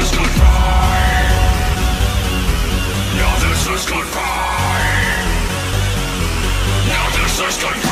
is goodbye. Now this is goodbye. Now this is goodbye.